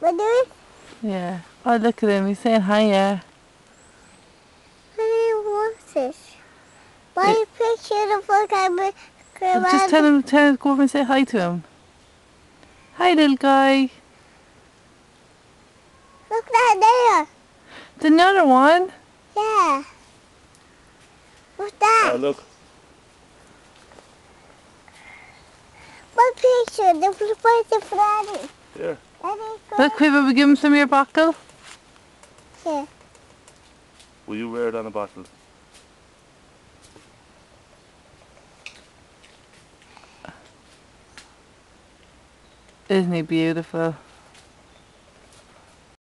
What do it? Yeah. Oh, look at him. He's saying hiya. What do you want this? Why you picture the book I made? Just tell him, tell him, go over and say hi to him. Hi, little guy. Look that there. There's another one. Yeah. What's that? Oh, look. What picture? The picture for Daddy. There. Daddy, go. Look, Quiver, we give him some of your bottle? Here. Will you wear it on a bottle? Isn't he beautiful?